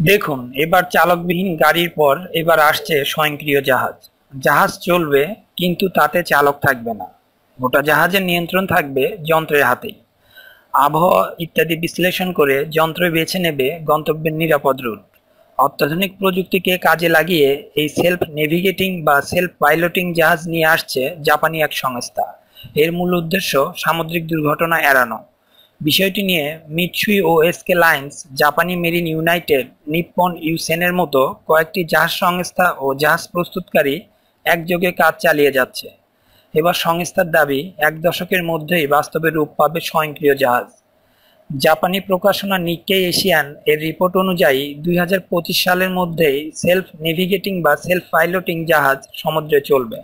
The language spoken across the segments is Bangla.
দেখুন, এবার চালকবিহীন গাড়ির পর এবার আসছে স্বয়ংক্রিয় জাহাজ। জাহাজ চলবে, কিন্তু তাতে চালক থাকবে না। গোটা জাহাজের নিয়ন্ত্রণ থাকবে যন্ত্রের হাতেই। আবহাওয়া ইত্যাদি বিশ্লেষণ করে যন্ত্র বেছে নেবে গন্তব্যের নিরাপদ রুট। অত্যাধুনিক প্রযুক্তিকে কাজে লাগিয়ে এই সেলফ নেভিগেটিং বা সেলফ পাইলটিং জাহাজ নিয়ে আসছে জাপানি এক সংস্থা। এর মূল উদ্দেশ্য সামুদ্রিক দুর্ঘটনা এড়ানো। বিষয়টি নিয়ে মিটসুই ও এসকে লাইন্স জাপানি মেরিন ইউনাইটেড, নিপ্পন ইউসেনের মতো কয়েকটি জাহাজ সংস্থা ও জাহাজ প্রস্তুতকারী একযোগে কাজ চালিয়ে যাচ্ছে। এবার সংস্থার দাবি, এক দশকের মধ্যেই বাস্তবে রূপ পাবে স্বয়ংক্রিয় জাহাজ। জাপানি প্রকাশনা নিক্কেই এশিয়ান এর রিপোর্ট অনুযায়ী, দুই হাজার পঁচিশ সালের মধ্যেই সেলফ নেভিগেটিং বা সেলফ পাইলটিং জাহাজ সমুদ্রে চলবে।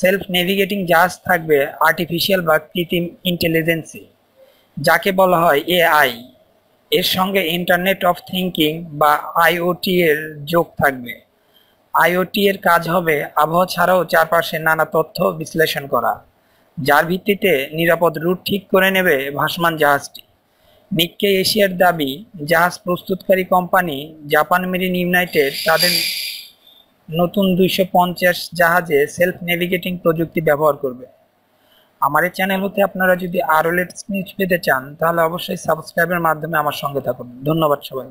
সেলফ নেভিগেটিং জাহাজ থাকবে আর্টিফিশিয়াল বা কৃত্রিম ইন্টেলিজেন্সি যাকে বলা হয় এআই এর সঙ্গে ইন্টারনেট অফ থিঙ্কিং বা আইওটি এর যোগ থাকবে। আইওটি এর কাজ হবে আবহাওয়া ছাড়াও চারপাশে নানা তথ্য বিশ্লেষণ করা, যার ভিত্তিতে নিরাপদ রুট ঠিক করে নেবে ভাসমান জাহাজটি। নিক্কে এশিয়ার দাবি, জাহাজ প্রস্তুতকারী কোম্পানি জাপান মেরিন ইউনাইটেড তাদের নতুন দুইশো পঞ্চাশ জাহাজে সেলফ নেভিগেটিং প্রযুক্তি ব্যবহার করবে। আমার এই চ্যানেল হতে আপনারা যদি আরও লেটেস্ট নিউজ পেতে চান, তাহলে অবশ্যই সাবস্ক্রাইবের মাধ্যমে আমার সঙ্গে থাকুন। ধন্যবাদ সবাই